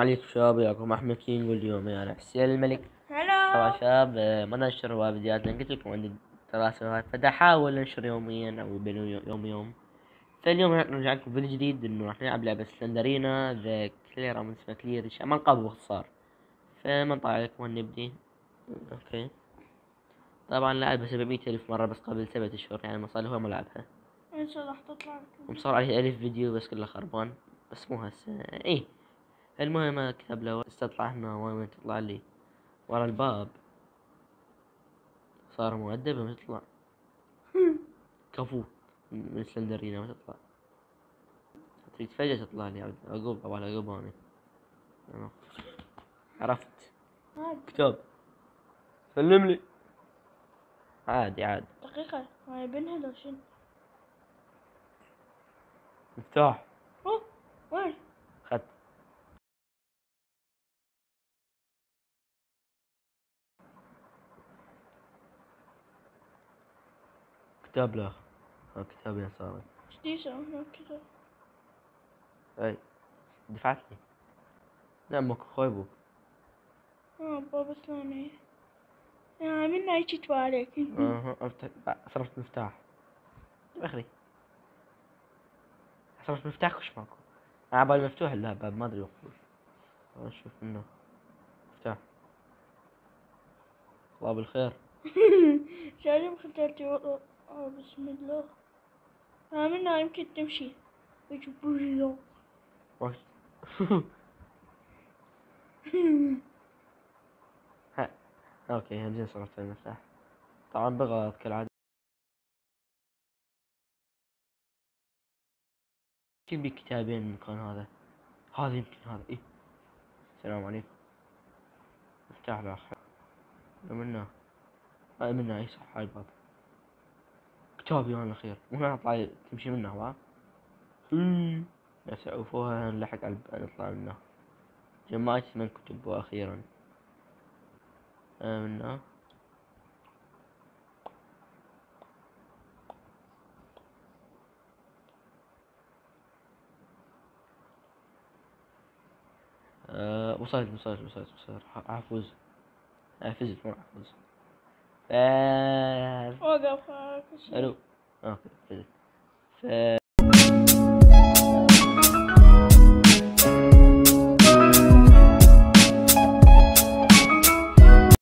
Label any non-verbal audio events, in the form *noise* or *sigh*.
عليكم شباب وياكم أحمد كينج واليوم أنا حسين الملك. طبعا هلا شباب آه، ما ننشر فيديوهات لأن قلت لكم عندي دراسة فدا أحاول أنشر يوميا أو بين يو- يوم يوم. فاليوم راح نرجع لكم فيديو جديد إنه راح نلعب لعبة Slendrina The Cellar أو من اسمها كلير ما نقابل باختصار. فما نطلع عليكم وين نبدي. okay. طبعا لعبة 700 ألف مرة بس قبل سبعة أشهر يعني ما صار لي هو ما لعبها. إن شاء الله حتطلع لكم ومصور عليه ألف فيديو بس كله خربان بس مو هسه. إيه. المهم كتب له استطلع هنا وين تطلع لي ورا الباب. صار مؤدب ما تطلع. *laughs* كفو. من سلندرينا ما تطلع. تريد فجأة تطلع لي عقوب أبغى عقوب أنا. عرفت. كتاب. سلم لي. عادي عادي. دقيقة ما لو شنو؟ مفتاح. كتاب لا ها كتاب يا صار إيش هناك كذا أي دفعت لي. لا أمك أخوي أبوك آه بابا ثاني يا منا يشتوا عليك أها صرفت مفتاح. أخري. صرفت مفتاح؟ وش ماكو؟ أنا عبالي مفتوح لا باب ما أدري وقفوش أشوف منه مفتاح. الله بالخير. *laughs* شايف والله آه بسم الله يا منا يمكن تمشي يجيبوا لي ها أوكي هم زين صرفت المفتاح طبعا بغلط كالعادة يمكن بي كتابين المكان هذا هذا يمكن هذا إيه السلام عليكم مفتاح الآخر هاي منه اي صح هاي الباب كتابي أنا الأخير وهنا أطلع تمشي منه وا بس عوفوها نلحق على نطلع منه. جمعت ثمان كتب وأخيرا آه منه آه وصلت وصلت وصلت وصلت. حافظ. حافظت مو حافظ. آه وقف ألو. أوكي ف